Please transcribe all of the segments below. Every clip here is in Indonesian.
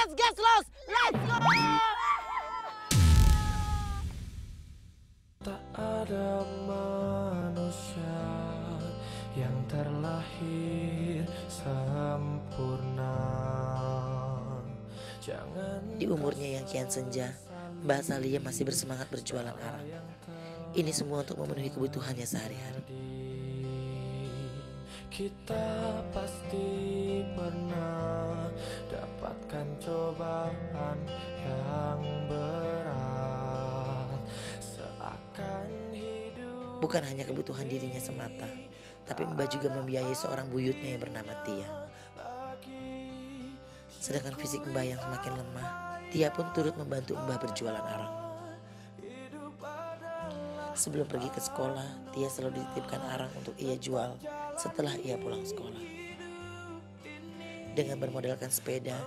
let's get lost. Let's go. Tak ada manusia yang terlahir sempurna. Jangan Di umurnya yang kian senja, Mbak Salia masih bersemangat berjualan arang. Ini semua untuk memenuhi kebutuhannya sehari-hari. Kita pasti pernah dapatkan cobaan yang berat seakan hidup Bukan hanya kebutuhan dirinya semata, tapi Mbak juga membiayai seorang buyutnya yang bernama Tia. Sedangkan fisik Mbak yang semakin lemah, Tia pun turut membantu Mbak berjualan arang. Sebelum pergi ke sekolah, Tia selalu dititipkan arang untuk ia jual setelah ia pulang sekolah. Dengan bermodalkan sepeda,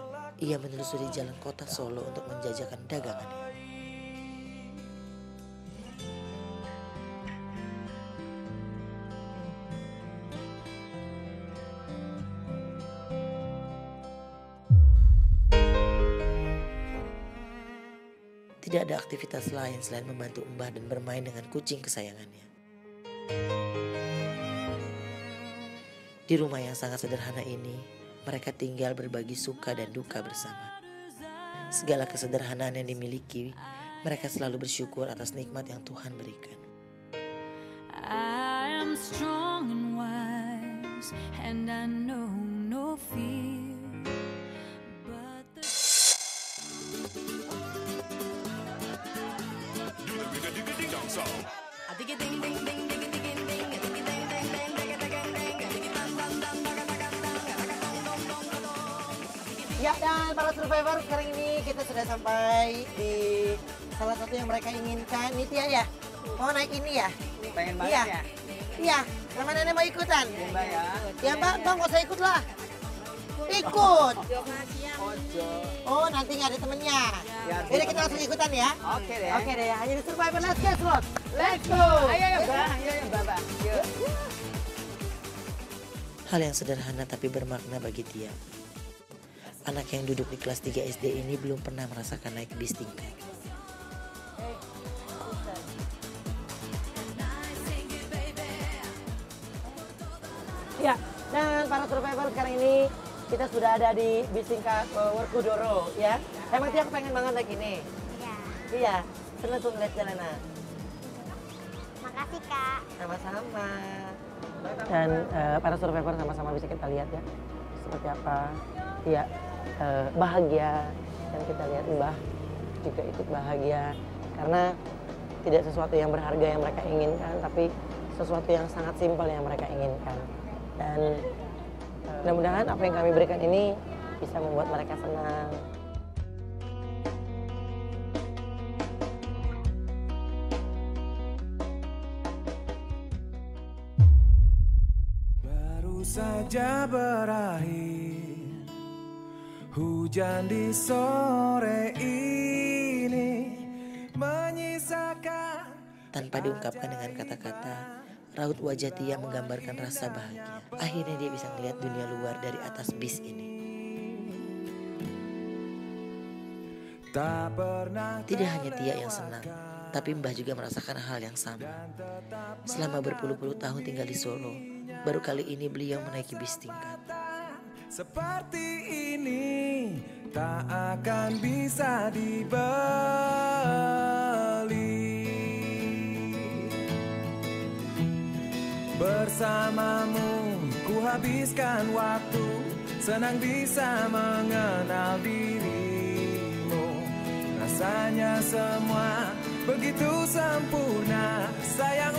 ia menelusuri jalan kota Solo untuk menjajakan dagangannya. Tidak ada aktivitas lain selain membantu Mbah dan bermain dengan kucing kesayangannya. Di rumah yang sangat sederhana ini, mereka tinggal berbagi suka dan duka bersama. Segala kesederhanaan yang dimiliki, mereka selalu bersyukur atas nikmat yang Tuhan berikan. I am strong and wise, and I know no fear. Ya dan para survivor sekarang ini kita sudah sampai di salah satu yang mereka inginkan. Ini Tia ya? Mau naik ini ya? Pengen banget Iya. ya? Iya. Nenek mau ikutan? Mbak ya. Ya mbak, mbak nggak usah ikut lah. Ikut. Ojo. Oh nanti nggak ada temennya. Ya, Jadi kita langsung ikutan ya. Oke deh. Oke deh, hanya di survivor let's get lost. Let's go. Ayo ayo Mbak, ayo ayo Mbak. Hal yang sederhana tapi bermakna bagi Tia. Anak yang duduk di kelas 3 SD ini belum pernah merasakan naik bis tingkat. Ya, dan para survivor sekarang ini kita sudah ada di bis tingkat uh, Werkudoro ya. Emang Tia pengen banget naik ini. Iya. Iya, seneng tuh ngeliat jalanan. Makasih kak. Sama-sama. Dan eh, para survivor sama-sama bisa kita lihat ya seperti apa ya eh, bahagia dan kita lihat Mbah juga ikut bahagia karena tidak sesuatu yang berharga yang mereka inginkan tapi sesuatu yang sangat simpel yang mereka inginkan dan eh, mudah-mudahan apa yang kami berikan ini bisa membuat mereka senang. Baru saja berakhir Hujan di sore ini Menyisakan Tanpa diungkapkan dengan kata-kata, raut wajah Tia menggambarkan rasa bahagia. Akhirnya dia bisa melihat dunia luar dari atas bis ini. Tidak hanya Tia yang senang, tapi Mbah juga merasakan hal yang sama. Selama berpuluh-puluh tahun tinggal di Solo, baru kali ini beliau menaiki bis tingkat. Seperti ini tak akan bisa Bersamamu. Ku habiskan waktu Senang bisa mengenal dirimu. Rasanya semua begitu sempurna Sayang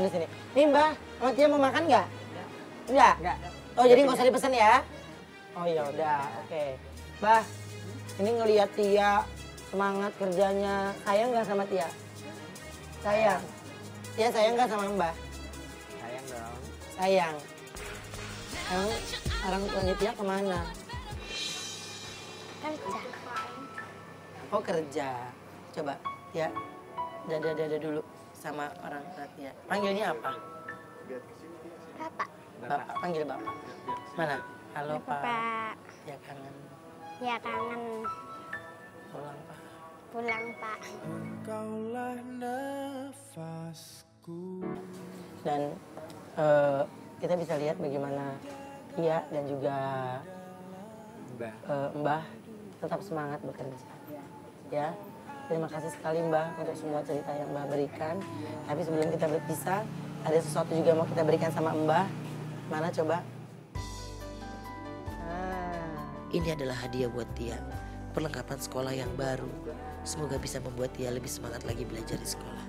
Ini sini. Nih Mbak, sama Tia mau makan nggak? Nggak? Enggak. Oh jadi nggak usah dipesan ya? Oh ya udah, oke. Mbah, ini ngelihat Tia semangat kerjanya, sayang nggak sama Tia? Sayang. Tia sayang nggak sama Mbah? Sayang dong. Sayang. Emang orang tuanya Tia ke mana? Kerja. Oh kerja. Coba ya. Dada dada dulu sama orang tua Tia. Panggilnya apa? Bapak. Bapak. Panggil bapak. Mana? Halo pak. Bapak. Ya kangen. Ya kangen. Pulang pak. Pulang Pak. Kaulah nafasku Dan eh, kita bisa lihat bagaimana Tia dan juga Mbah. eh, Mbah tetap semangat bekerja. Ya, terima kasih sekali Mbah untuk semua cerita yang Mbah berikan. Tapi sebelum kita berpisah, ada sesuatu juga mau kita berikan sama Mbah. Mana coba? Ah, Ini adalah hadiah buat Tia, perlengkapan sekolah yang baru. Semoga bisa membuat Tia lebih semangat lagi belajar di sekolah.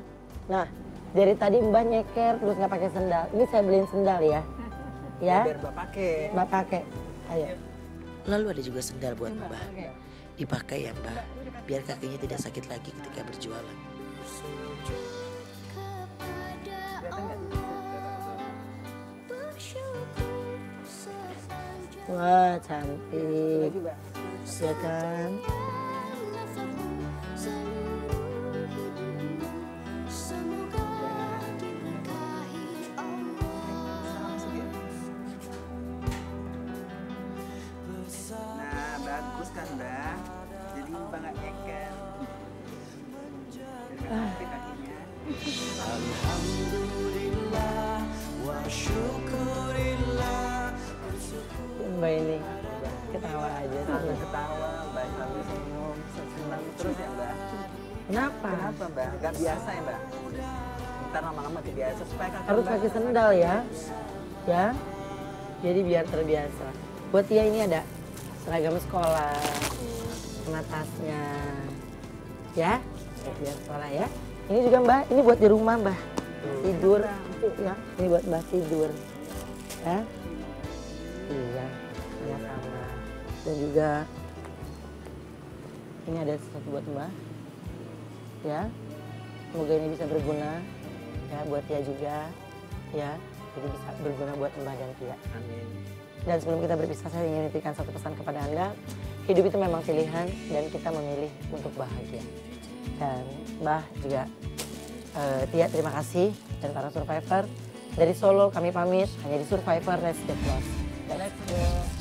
Nah, dari tadi Mbah nyeker terus nggak pakai sendal. Ini saya beliin sendal ya. Ya, Biar Mbak pakai. Mbak pakai. Ayo. Lalu ada juga sendal buat Mbah. Dipakai ya Mbah, biar kakinya tidak sakit lagi ketika berjualan. kepada Allah bersyukur sepanjang Wah, cantik. Ya kan? Mbak? Gak biasa ya, Mbak? Ntar lama-lama terbiasa supaya kakak Harus pakai sendal ya. Ya. Jadi biar terbiasa. Buat Tia ini ada seragam sekolah, sama tasnya. Ya, biar sekolah ya. Ini juga Mbak, ini buat di rumah Mbak. Tidur. Ya, ini buat Mbak tidur. Ya. Iya, sama-sama. Dan juga ini ada sesuatu buat Mbak. Ya, semoga ini bisa berguna ya buat Tia juga ya. Jadi bisa berguna buat Mbah dan Tia. Amin. dan sebelum kita berpisah saya ingin menitipkan satu pesan kepada anda. Hidup itu memang pilihan dan kita memilih untuk bahagia. Dan Mbah juga eh, Tia terima kasih. Dan para survivor dari Solo kami pamit. Hanya di Survivor Let's Get Lost. Let's go.